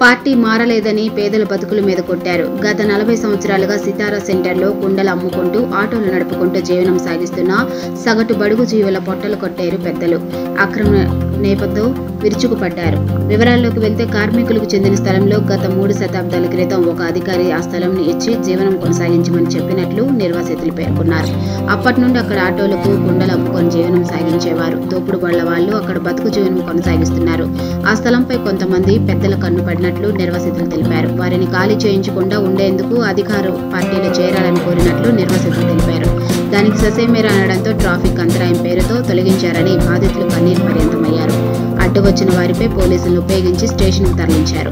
Party మారలేదని పేదల బతుకుల మీద కొట్టారు. గత నలభై సంవత్సరాలుగా సితారా సెంటర్లో కుండలు అమ్ముకుంటూ ఆటోలు నడుపుకుంటూ జీవనం సాగిస్తున్న సగటు బడుగు జీవుల పొట్టలు కొట్టారు పెద్దలు. అక్రమ నేపథ్యం విరుచుకుపడ్డారు. వివరాల్లోకి వెళ్తే కార్మికులకు చెందిన స్థలంలో గత మూడు శతాబ్దాల క్రితం ఒక అధికారి ఆ స్థలంని ఇచ్చి జీవనం కొనసాగించమని చెప్పినట్లు నిర్వాసితులు పేర్కొన్నారు. అప్పటి నుండి అక్కడ ఆటోలకు కుండలు అమ్ముకొని జీవనం సాగించేవారు. తోపుడు బళ్ళ వాళ్ళు అక్కడ బతుకు జీవనం కొనసాగిస్తున్నారు. ఆ స్థలంపై కొంతమంది పెద్దల కన్ను పడినట్లు నిర్వాసితులు తెలిపారు. వారిని ఖాళీ చేయించకుండా ఉండేందుకు అధికార పార్టీలో చేరాలని కోరినట్లు నిర్వాసితులు తెలిపారు. దానికి ససేమేర అనడంతో ట్రాఫిక్ అంతరాయం పేరుతో తొలగించారని బాధితులు కన్నీరు పర్యంతం అడ్డు వచ్చిన వారిపై పోలీసులను ఉపయోగించి స్టేషన్కు తరలించారు